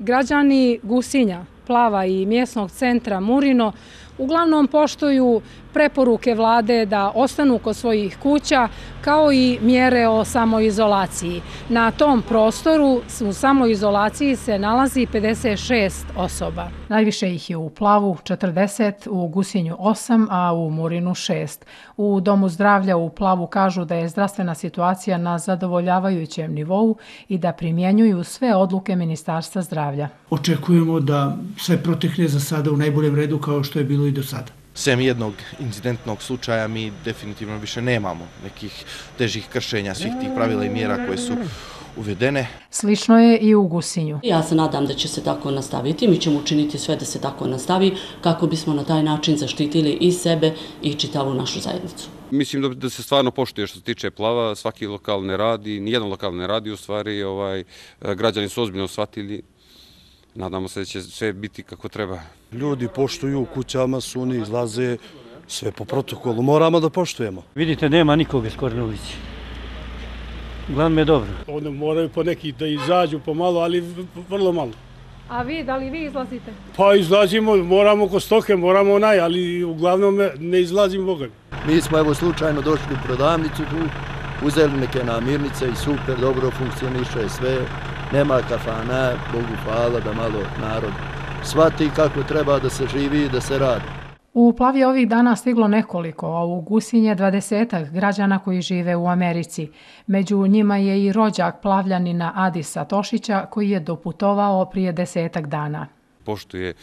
Građani Gusinja, Plava i mjesnog centra Murino uglavnom poštuju preporuke vlade da ostanu kod svojih kuća kao i mjere o samoizolaciji. Na tom prostoru u samoizolaciji se nalazi 56 osoba. Najviše ih je u Plavu 40, u Gusinju 8, a u Murinu 6. U Domu zdravlja u Plavu kažu da je zdravstvena situacija na zadovoljavajućem nivou i da primjenjuju sve odluke Ministarstva zdravlja. Očekujemo da sve protekne za sada u najboljem redu kao što je bilo i do sada sem jednog incidentnog slučaja mi definitivno više nemamo nekih težih kršenja svih tih pravila i mjera koje su uvedene. Slično je i u Gusinju. Ja se nadam da će se tako nastaviti. Mi ćemo učiniti sve da se tako nastavi kako bismo na taj način zaštitili i sebe i čitavu našu zajednicu. Mislim da se stvarno poštuje što se tiče plava, svaki lokal ne radi, nijedan lokal ne radi u stvari, ovaj, građani su ozbiljno shvatili nadamo se da će sve biti kako treba. Ljudi poštuju, kućama su, oni izlaze, sve po protokolu, moramo da poštujemo. Vidite, nema nikoga skoro na ulici. Gledam je dobro. Onda moraju po neki da izađu pomalo, ali vrlo malo. A vi, da li vi izlazite? Pa izlazimo, moramo ko stoke, moramo onaj, ali uglavnom ne izlazim Boga. Mi smo evo slučajno došli u prodavnicu tu, uzeli neke namirnice i super, dobro funkcioniše sve nema kafana, Bogu hvala da malo narod shvati kako treba da se živi i da se radi. U Plavi ovih dana stiglo nekoliko, a u Gusinje dvadesetak građana koji žive u Americi. Među njima je i rođak plavljanina Adisa Tošića koji je doputovao prije desetak dana. Poštuje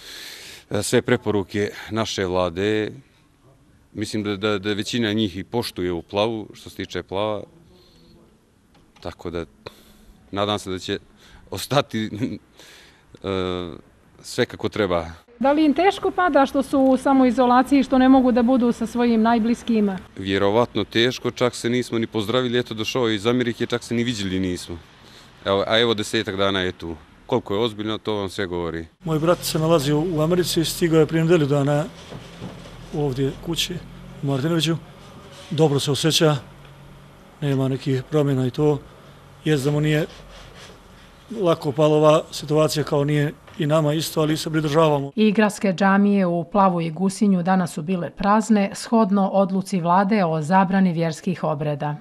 e, sve preporuke naše vlade. Mislim da, da, da većina njih i poštuje u plavu, što se tiče plava. Tako da nadam se da će ostati e, sve kako treba. Da li im teško pada što su u samoizolaciji, što ne mogu da budu sa svojim najbliskijima? Vjerovatno teško, čak se nismo ni pozdravili, eto došao iz Amerike, čak se ni vidjeli nismo. Evo, a evo desetak dana je tu. Koliko je ozbiljno, to vam sve govori. Moj brat se nalazi u Americi, stigao je prije nedelju dana ovdje kući u Martinoviću. Dobro se osjeća, nema nekih promjena i to. Jest da mu nije lako palova situacija kao nije i nama isto, ali se pridržavamo. I gradske džamije u Plavu i Gusinju danas su bile prazne, shodno odluci vlade o zabrani vjerskih obreda.